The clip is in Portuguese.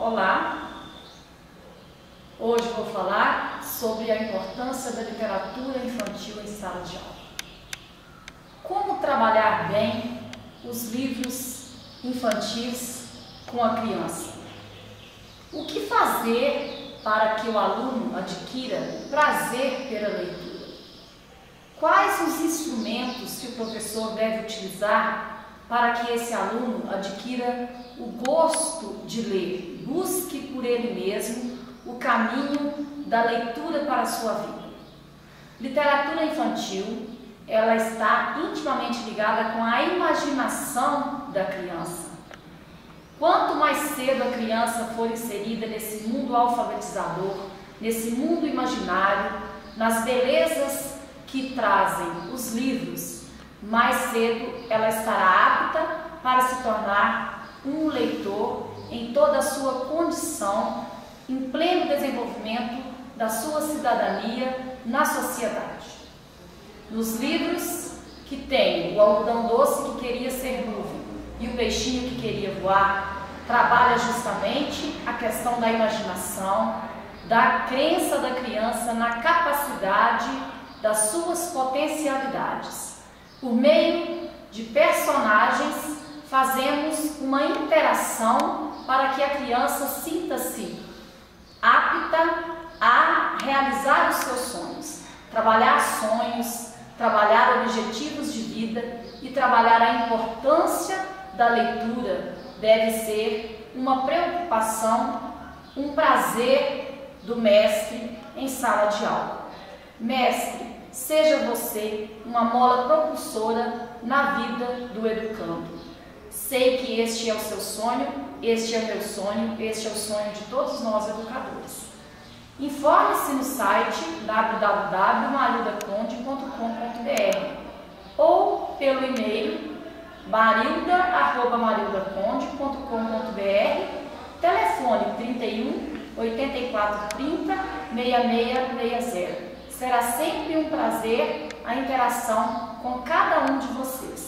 Olá! Hoje vou falar sobre a importância da literatura infantil em sala de aula. Como trabalhar bem os livros infantis com a criança? O que fazer para que o aluno adquira prazer pela leitura? Quais os instrumentos que o professor deve utilizar para que esse aluno adquira o gosto de ler, busque por ele mesmo o caminho da leitura para a sua vida. Literatura infantil, ela está intimamente ligada com a imaginação da criança. Quanto mais cedo a criança for inserida nesse mundo alfabetizador, nesse mundo imaginário, nas belezas que trazem os livros, mais cedo ela estará apta para se tornar um leitor em toda a sua condição, em pleno desenvolvimento da sua cidadania na sociedade. Nos livros que tem o algodão doce que queria ser nuvem e o peixinho que queria voar, trabalha justamente a questão da imaginação, da crença da criança na capacidade das suas potencialidades. Por meio de personagens, fazemos uma interação para que a criança sinta-se apta a realizar os seus sonhos, trabalhar sonhos, trabalhar objetivos de vida e trabalhar a importância da leitura deve ser uma preocupação, um prazer do mestre em sala de aula. Mestre, seja você uma mola propulsora na vida do educando. Sei que este é o seu sonho, este é o meu sonho, este é o sonho de todos nós educadores. Informe-se no site www.marildaconde.com.br ou pelo e-mail marilda.marildaconde.com.br telefone 31 84 30 6660 Será sempre um prazer a interação com cada um de vocês.